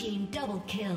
team double kill.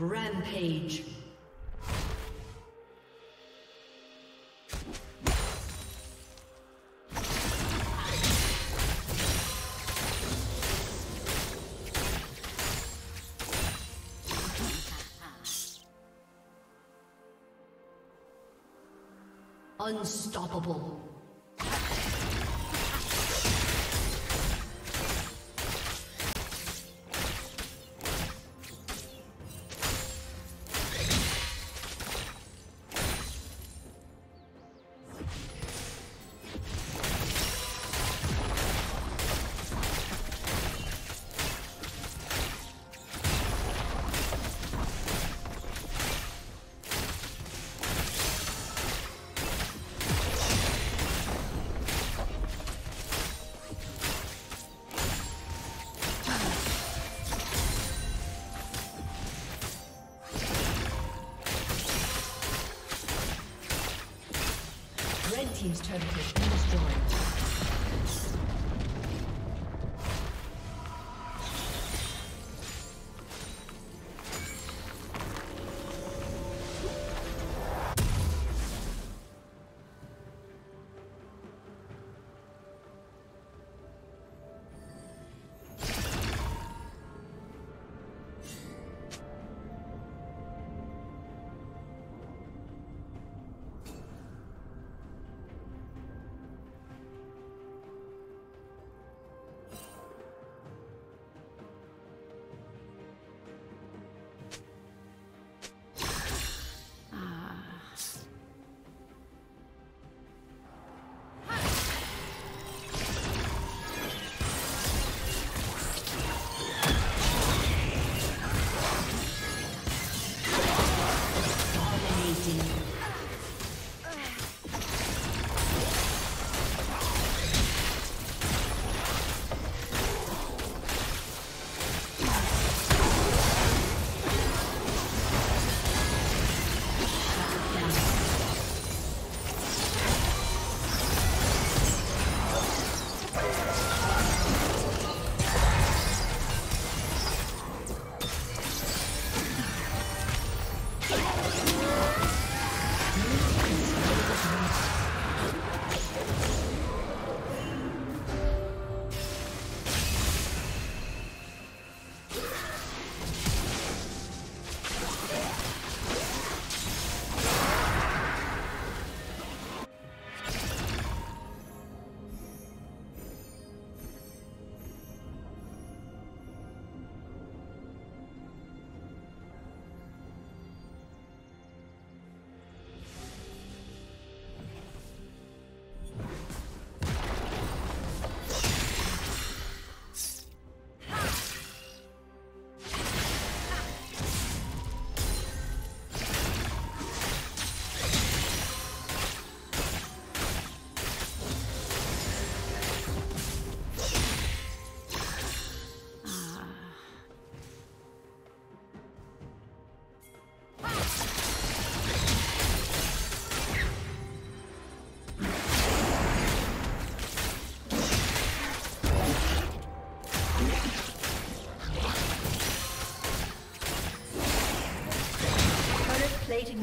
Rampage. Unstoppable.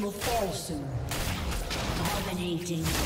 Will fall soon. Dominating.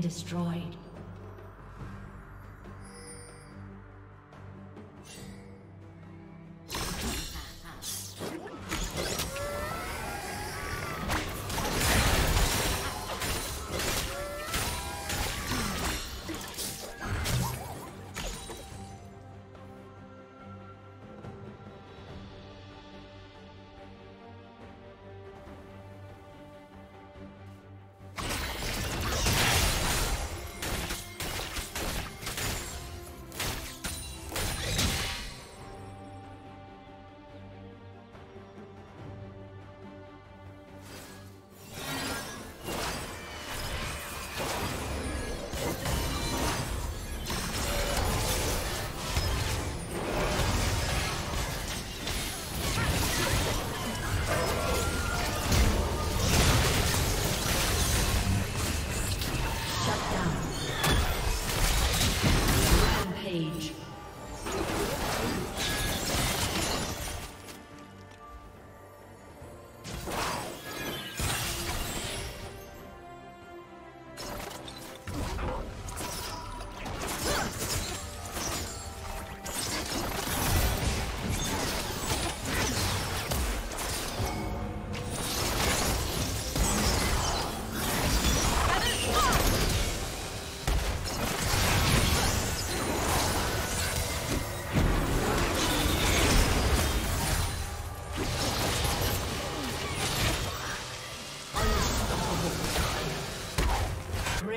Destroyed.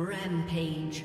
Rampage.